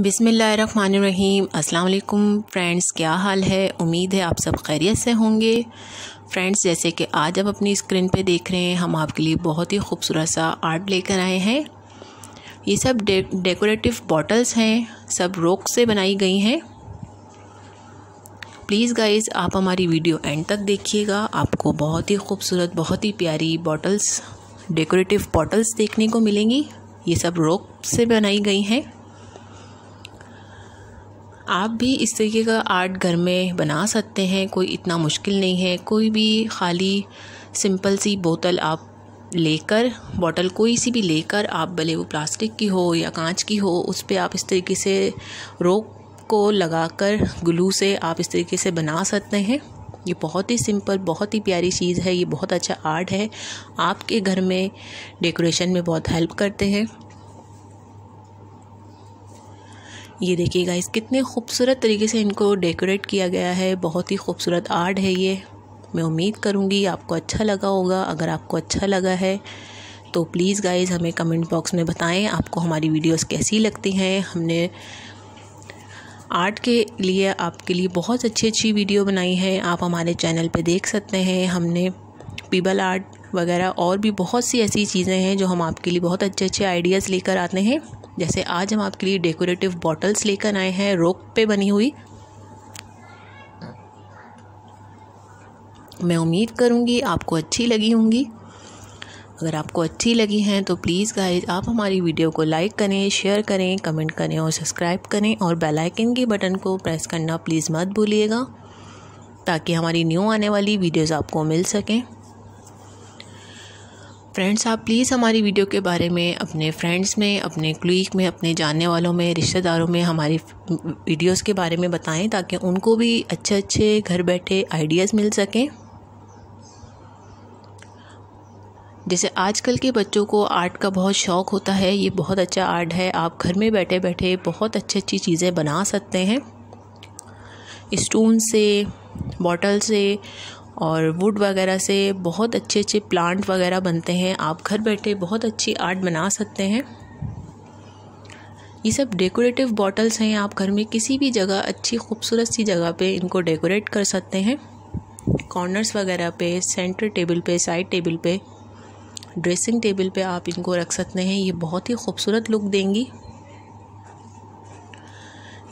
बिसमीम अस्सलाम फ्रेंड्स क्या हाल है? उम्मीद है आप सब खैरियत से होंगे। फ्रेंड्स जैसे कि आज आप अपनी स्क्रीन पे देख रहे हैं हम आपके लिए बहुत ही खूबसूरत सा आर्ट लेकर आए हैं। ये सब डे, डेकोरेटिव बॉटल्स हैं सब रोक से बनाई गई हैं। प्लीज़ गाइस आप हमारी वीडियो एंड तक देखिएगा। आपको बहुत ही खूबसूरत बहुत ही प्यारी बॉटल्स डेकोरेटिव बॉटल्स देखने को मिलेंगी। ये सब रोक से बनाई गई हैं। आप भी इस तरीके का आर्ट घर में बना सकते हैं, कोई इतना मुश्किल नहीं है। कोई भी खाली सिंपल सी बोतल आप लेकर बॉटल कोई सी भी लेकर आप भले वो प्लास्टिक की हो या कांच की हो, उस पर आप इस तरीके से रोक को लगाकर, ग्लू से आप इस तरीके से बना सकते हैं। ये बहुत ही सिंपल, बहुत ही प्यारी चीज़ है, ये बहुत अच्छा आर्ट है। आपके घर में डेकोरेशन में बहुत हेल्प करते हैं। ये देखिए इस कितने खूबसूरत तरीके से इनको डेकोरेट किया गया है। बहुत ही खूबसूरत आर्ट है ये। मैं उम्मीद करूँगी आपको अच्छा लगा होगा। अगर आपको अच्छा लगा है तो प्लीज़ गाइज़ हमें कमेंट बॉक्स में बताएँ आपको हमारी वीडियोस कैसी लगती हैं। हमने आर्ट के लिए आपके लिए बहुत अच्छी अच्छी वीडियो बनाई है। आप हमारे चैनल पे देख सकते हैं। हमने पीबल आर्ट वगैरह और भी बहुत सी ऐसी चीज़ें हैं जो हम आपके लिए बहुत अच्छे अच्छे आइडियाज़ लेकर आते हैं। जैसे आज हम आपके लिए डेकोरेटिव बॉटल्स लेकर आए हैं रोक पे बनी हुई। मैं उम्मीद करूँगी आपको अच्छी लगी होंगी। अगर आपको अच्छी लगी हैं तो प्लीज़ गाइज़ आप हमारी वीडियो को लाइक करें शेयर करें कमेंट करें और सब्सक्राइब करें और बेल आइकन के बटन को प्रेस करना प्लीज़ मत भूलिएगा, ताकि हमारी न्यू आने वाली वीडियोस आपको मिल सकें। फ्रेंड्स आप प्लीज़ हमारी वीडियो के बारे में, अपने फ्रेंड्स में, अपने क्लिक में, अपने जानने वालों में, रिश्तेदारों में हमारी वीडियोस के बारे में बताएँ, ताकि उनको भी अच्छे अच्छे घर बैठे आइडियाज़ मिल सकें। जैसे आजकल के बच्चों को आर्ट का बहुत शौक़ होता है, ये बहुत अच्छा आर्ट है, आप घर में बैठे बैठे बहुत अच्छी अच्छी चीज़ें बना सकते हैं। स्टून से बॉटल से और वुड वगैरह से बहुत अच्छे अच्छे प्लांट वगैरह बनते हैं। आप घर बैठे बहुत अच्छी आर्ट बना सकते हैं। ये सब डेकोरेटिव बॉटल्स हैं। आप घर में किसी भी जगह, अच्छी खूबसूरत सी जगह पे इनको डेकोरेट कर सकते हैं। कॉर्नर्स वगैरह पे सेंटर टेबल पे साइड टेबल पे ड्रेसिंग टेबल पे आप इनको रख सकते हैं। ये बहुत ही खूबसूरत लुक देंगी।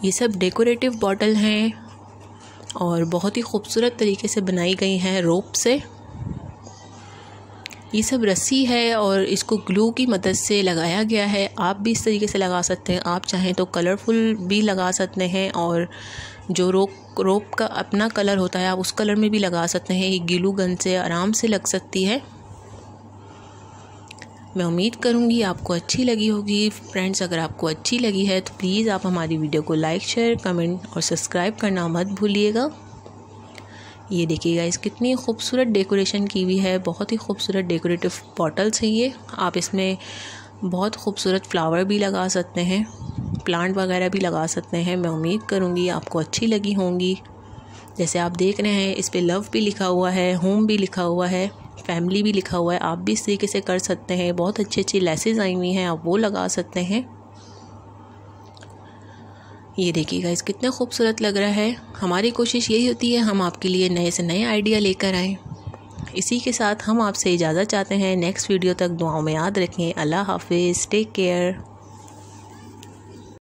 ये सब डेकोरेटिव बॉटल हैं। और बहुत ही खूबसूरत तरीके से बनाई गई हैं रोप से। ये सब रस्सी है और इसको ग्लू की मदद से लगाया गया है। आप भी इस तरीके से लगा सकते हैं। आप चाहें तो कलरफुल भी लगा सकते हैं और जो रोप रोप का अपना कलर होता है, आप उस कलर में भी लगा सकते हैं। ये ग्लू गन से आराम से लग सकती है। मैं उम्मीद करूँगी आपको अच्छी लगी होगी। फ्रेंड्स अगर आपको अच्छी लगी है तो प्लीज़ आप हमारी वीडियो को लाइक शेयर कमेंट और सब्सक्राइब करना मत भूलिएगा। ये देखिएगा इस कितनी खूबसूरत डेकोरेशन की हुई है। बहुत ही खूबसूरत डेकोरेटिव बॉटल्स हैं ये। आप इसमें बहुत खूबसूरत फ्लावर भी लगा सकते हैं प्लांट वगैरह भी लगा सकते हैं। मैं उम्मीद करूँगी आपको अच्छी लगी होंगी। जैसे आप देख रहे हैं, इस पर लव भी लिखा हुआ है होम भी लिखा हुआ है। फैमिली भी लिखा हुआ है, आप भी इस तरीके से कर सकते हैं। बहुत अच्छी अच्छी लेसेस आई हुई हैं, आप वो लगा सकते हैं। ये देखिएगा इस कितना खूबसूरत लग रहा है। हमारी कोशिश यही होती है, हम आपके लिए नए से नए आइडिया लेकर आएँ। इसी के साथ हम आपसे इजाज़त चाहते हैं। नेक्स्ट वीडियो तक दुआओं में याद रखें। अल्लाह हाफिज़। Take care